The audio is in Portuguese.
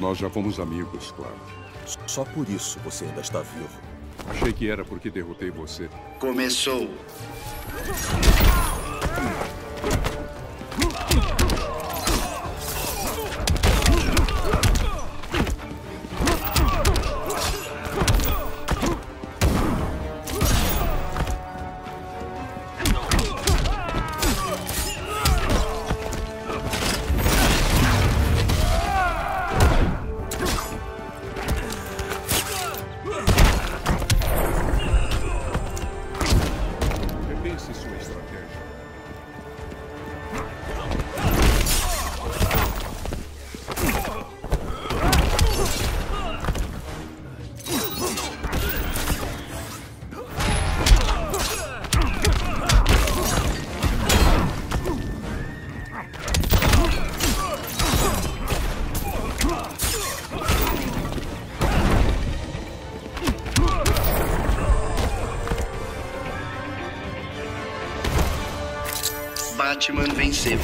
Nós já fomos amigos, claro. Só por isso você ainda está vivo. Achei que era porque derrotei você. Começou. Batman venceu.